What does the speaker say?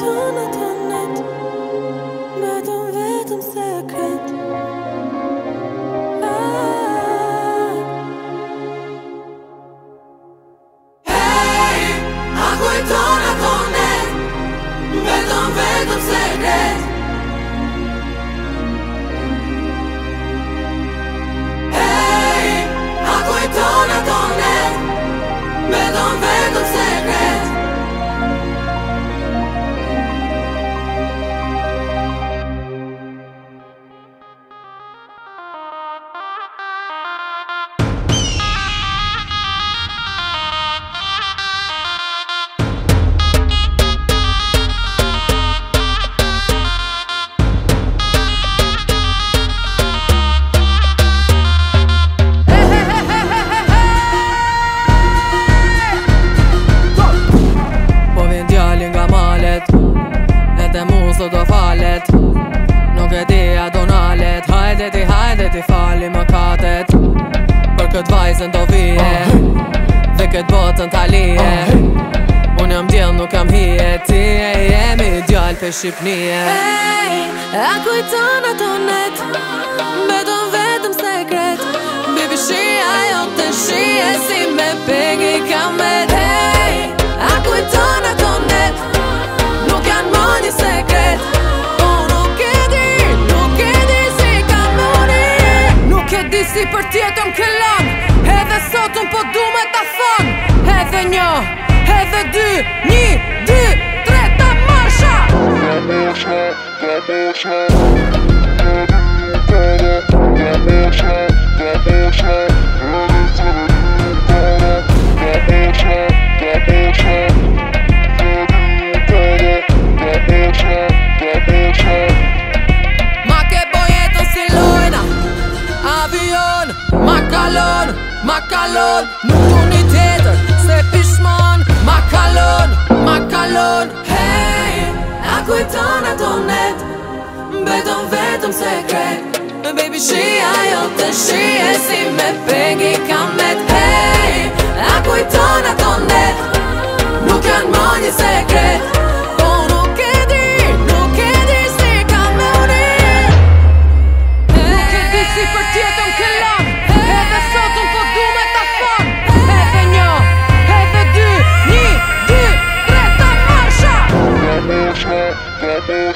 Tona tonet madon vetëm sekret ha ah. haqloj tona tonet nuk vetëm sekret mos do falet Nuk e di a donalet Hajde ti hajde ti fali më katet Për këtë vajzën do vje Dhe këtë botën ta lije Unë jam djel nuk kam hije Ti e jemi djall për Shqipnije Ej, a kujtona tonë si për tjetëm këllon Edhe sot unë po du me ta thon Edhe një, edhe dy, një, dy, tre, ta mësha Ta mësha, ta mësha kalon Nuk du një tjetër Se pishmon Makalon, makalon Ma kalon Hej A kujton ato net Beton vetëm sekret Baby shia jo të shie Si me pengi kamet Hej A kujton ato net Hey!